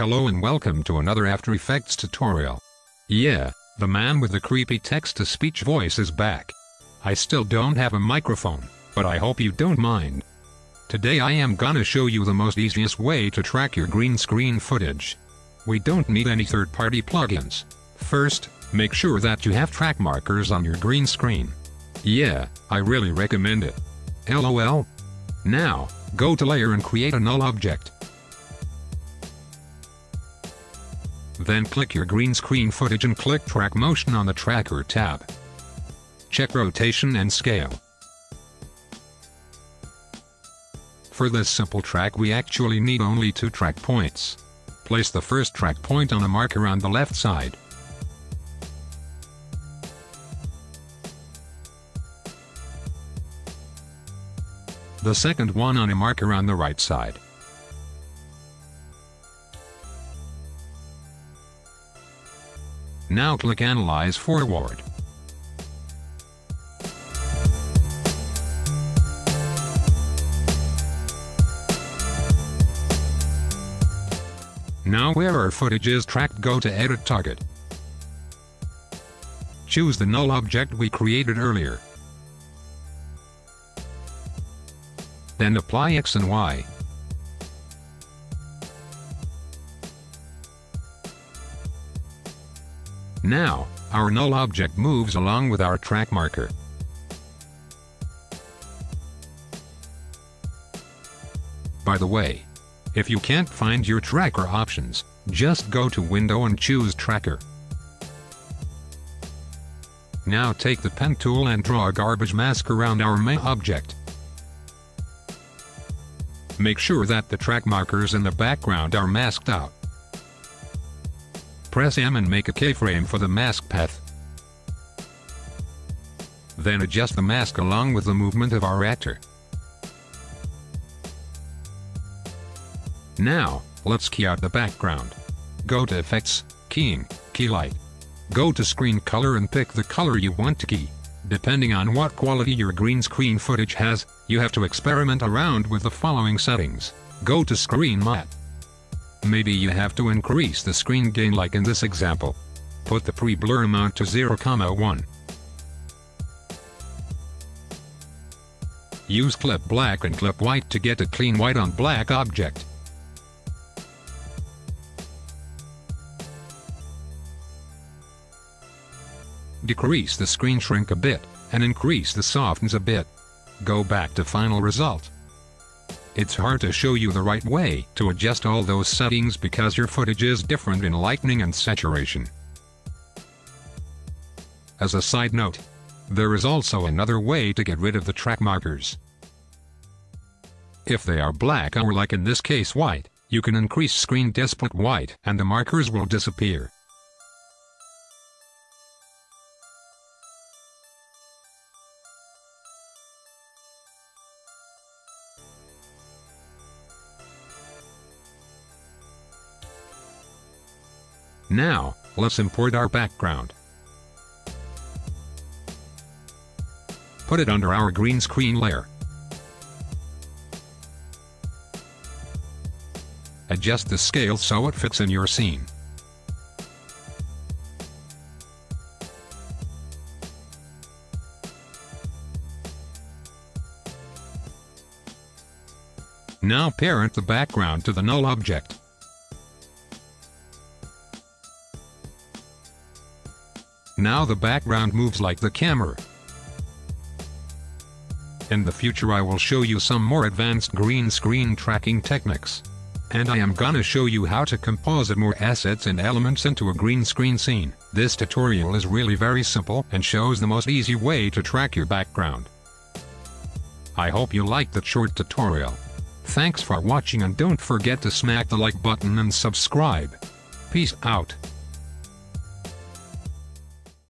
Hello and welcome to another After Effects tutorial. Yeah, the man with the creepy text-to-speech voice is back. I still don't have a microphone, but I hope you don't mind. Today I am gonna show you the most easiest way to track your green screen footage. We don't need any third-party plugins. First, make sure that you have track markers on your green screen. Yeah, I really recommend it. LOL. Now, go to Layer and create a null object. Then click your green screen footage and click Track Motion on the Tracker tab. Check Rotation and Scale. For this simple track we actually need only two track points. Place the first track point on a marker on the left side. The second one on a marker on the right side. Now click Analyze Forward. Now where our footage is tracked go to Edit Target. Choose the null object we created earlier. Then apply X and Y. Now, our null object moves along with our track marker. By the way, if you can't find your tracker options, just go to Window and choose Tracker. Now take the pen tool and draw a garbage mask around our main object. Make sure that the track markers in the background are masked out. Press M and make a keyframe for the mask path. Then adjust the mask along with the movement of our actor. Now, let's key out the background. Go to Effects, Keying, Keylight. Go to Screen Color and pick the color you want to key. Depending on what quality your green screen footage has, you have to experiment around with the following settings. Go to Screen Matte. Maybe you have to increase the screen gain like in this example. Put the pre-blur amount to 0,1. Use clip black and clip white to get a clean white on black object. Decrease the screen shrink a bit, and increase the softness a bit. Go back to final result. It's hard to show you the right way to adjust all those settings because your footage is different in lightning and saturation. As a side note, there is also another way to get rid of the track markers. If they are black or like in this case white, you can increase screen display white and the markers will disappear. Now, let's import our background. Put it under our green screen layer. Adjust the scale so it fits in your scene. Now parent the background to the null object. Now the background moves like the camera. In the future I will show you some more advanced green screen tracking techniques. And I am gonna show you how to composite more assets and elements into a green screen scene. This tutorial is really very simple and shows the most easy way to track your background. I hope you liked the short tutorial. Thanks for watching and don't forget to smack the like button and subscribe. Peace out.